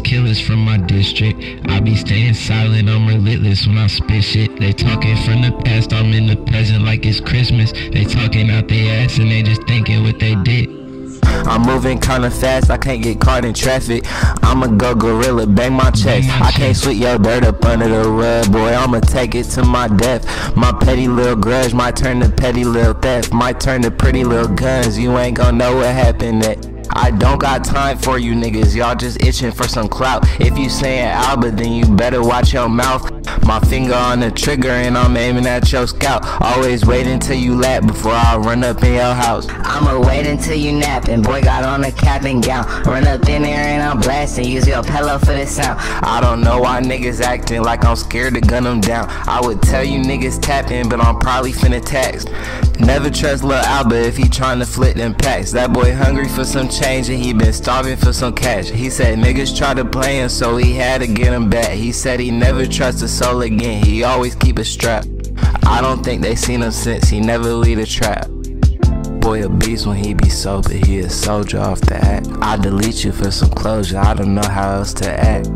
killers from my district. I be staying silent, I'm relentless when I spit shit. They talking from the past, I'm in the present like it's Christmas. They talking out their ass and they just thinking what they did. I'm moving kinda fast, I can't get caught in traffic. I'ma go gorilla, bang my chest. I can't sweep your dirt up under the rug, boy. I'ma take it to my death. My petty little grudge might turn to petty little theft, might turn to pretty little guns. You ain't gonna know what happened next. I don't got time for you niggas, y'all just itching for some clout. If you saying Alba, then you better watch your mouth. My finger on the trigger and I'm aiming at your scalp. Always wait until you lap before I run up in your house. I'ma wait until you napping. Boy got on a cap and gown. Run up in there and I'm blasting. Use your pillow for the sound. I don't know why niggas acting like I'm scared to gun them down. I would tell you niggas tapping, but I'm probably finna text. Never trust Lil Alba if he tryna flip them packs. That boy hungry for some change and he been starving for some cash. He said niggas try to play him, so he had to get him back. He said he never trust a soul again. He always keep a strap. I don't think they seen him since he never lead a trap. Boy a beast when he be sober, he a soldier off the act. I delete you for some closure, I don't know how else to act.